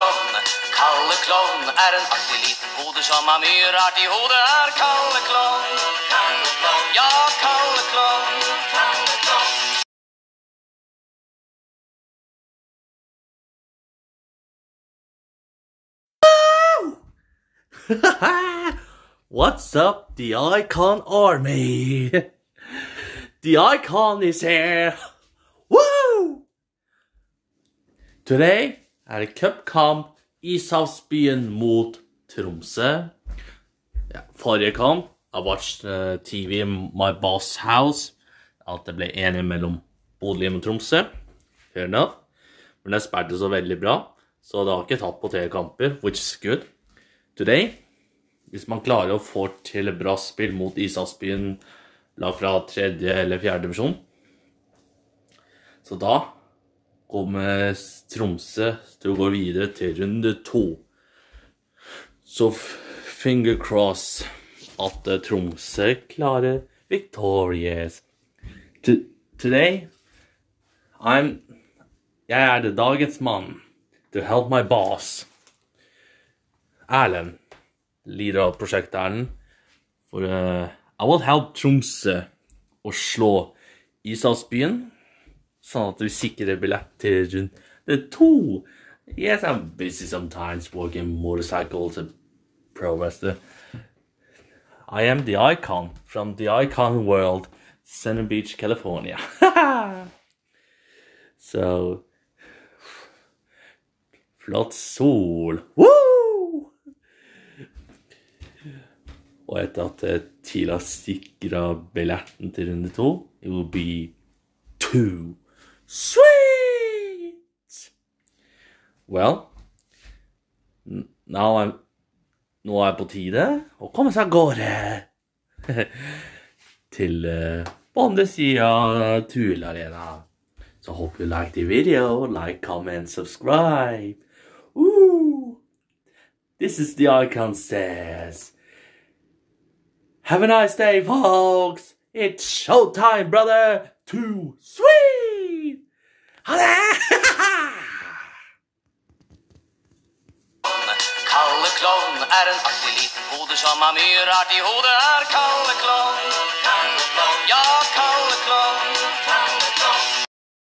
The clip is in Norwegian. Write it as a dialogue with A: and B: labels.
A: Kalle klovn er en artig liten hode som har mye rart i hodet. Er Kalle klovn. Ja, Kalle klovn.
B: What's up, the Icon Army? the Icon is here! Woo! Today er det cupkamp Ishavsbyen mot Tromsø. Ja, forrige kamp I watched uh, TV in my boss house. At det ble enig mellom Bodø og Tromsø. Fair enough. Men det spilte så veldig bra, så det har ikke tatt på tre kamper, which is good. Today hvis man klarer å få til bra spill mot Ishavsbyen lag fra tredje eller fjerde divisjon, så da kommer Tromsø til å gå videre til runde to. Så finger cross at eh, Tromsø klarer victorious. T today, I'm Jeg er det dagens mann to help my boss. Erlend lider av prosjektet Erlend. For uh, I will help Tromsø å slå Ishavsbyen, sånn at vi sikrer billett til runde to. Yes, I'm busy sometimes working motorcycles and pro wrestler. I am the icon from the icon world, Center Beach, California. so Flott sol. Woo! Og etter at TILA TIL har sikra billetten til runde to, it will be too sweet! Well now I'm, Nå er det på tide å komme seg av gårde til uh, på andre sida av Arena. So hope you like the video. Like, comment, subscribe. Ooh. This is the icon says. Have a nice day, folks. It's showtime, brother. Too sweet. Ha det!
A: Kalle klovn er en artig liten hode som har mye rart i hodet. Er Kalle klovn.